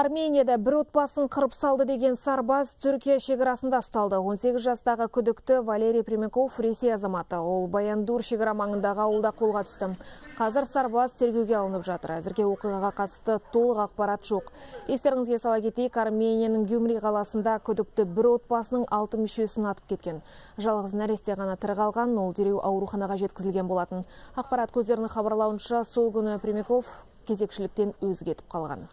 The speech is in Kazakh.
Арменияда бір отбасын қырып салды деген сарбаз Түркия шекарасында ұсталды. 18 жастағы күдікті Валерий Примяков Ресей азаматы. Ол Баяндур шекара маңындағы ауылда қолға түсті. Қазір сарбаз тергеуге алынып жатыр. Әзірге оқиғаға қатысты толық ақпарат жоқ. Естеріңізге сала кетейік, Арменияның Гюмри қаласында күдікті бір отбасының алты мүшесін атып кеткен. Жалғыз нәресте ғана тірі қалған, ол дереу ауруханаға жеткізілген болатын. Ақпарат көздерінің хабарлауынша сол күні Примяков кезекшіліктен өзі кетіп қалған.